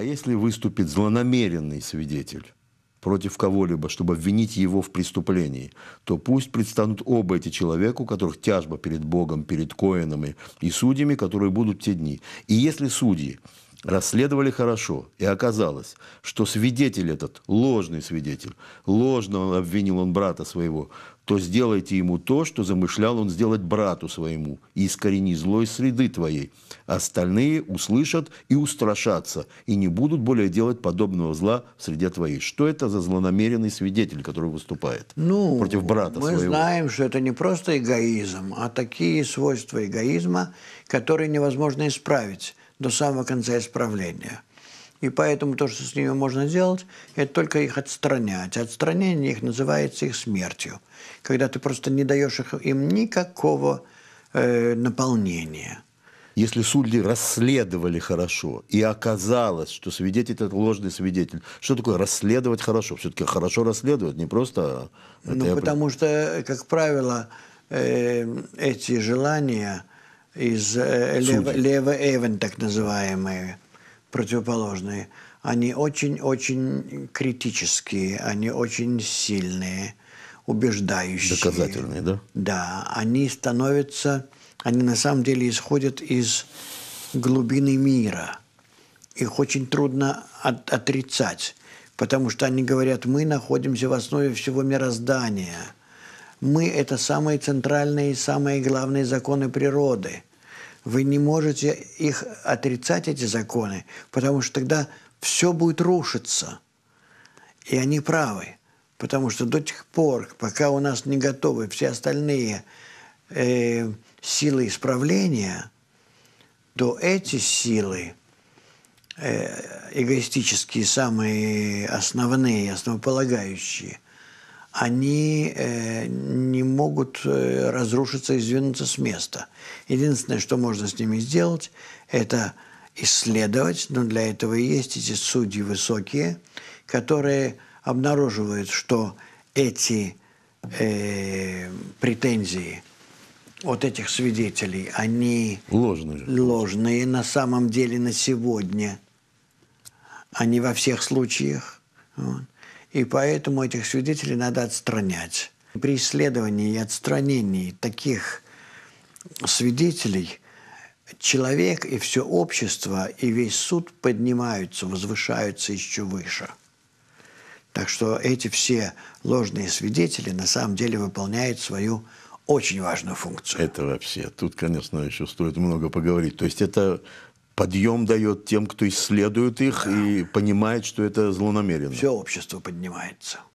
если выступит злонамеренный свидетель против кого-либо, чтобы обвинить его в преступлении, то пусть предстанут оба эти человека, у которых тяжба перед Богом, перед коинами и судьями, которые будут те дни. И если судьи расследовали хорошо, и оказалось, что свидетель этот, ложный свидетель, ложно обвинил он брата своего, то сделайте ему то, что замышлял он сделать брату своему, и искорени злой среды твоей. Остальные услышат и устрашатся, и не будут более делать подобного зла в среде твоей. Что это за злонамеренный свидетель, который выступает Ну, против брата мы своего? знаем, что это не просто эгоизм, а такие свойства эгоизма, которые невозможно исправить до самого конца исправления. И поэтому то, что с ними можно делать, это только их отстранять. Отстранение их называется их смертью. Когда ты просто не даешь их, им никакого э, наполнения. Если судьи расследовали хорошо, и оказалось, что свидетель – это ложный свидетель, что такое расследовать хорошо? Все-таки хорошо расследовать, не просто… а Ну, я потому что, как правило, э, эти желания из э, лево, Судей. лево-эвен, так называемые, противоположные, они очень-очень критические, они очень сильные, убеждающие. Доказательные, да? Да, они становятся, они на самом деле исходят из глубины мира. Их очень трудно от- отрицать, потому что они говорят, мы находимся в основе всего мироздания. Мы – это самые центральные и самые главные законы природы. Вы не можете их отрицать, эти законы, потому что тогда все будет рушиться. И они правы, потому что до тех пор, пока у нас не готовы все остальные э, силы исправления, то эти силы, э, эгоистические, самые основные, основополагающие, они э, не могут э, разрушиться и сдвинуться с места. Единственное, что можно с ними сделать, это исследовать, но для этого и есть эти судьи высокие, которые обнаруживают, что эти э, претензии от этих свидетелей, они Ложный же. ложные на самом деле на сегодня, а не во всех случаях. Вот. И поэтому этих свидетелей надо отстранять. При исследовании и отстранении таких свидетелей человек и все общество и весь суд поднимаются, возвышаются еще выше. Так что эти все ложные свидетели на самом деле выполняют свою очень важную функцию. Это вообще, тут, конечно, еще стоит много поговорить. То есть это подъем дает тем, кто исследует их и понимает, что это злонамеренно. Все общество поднимается.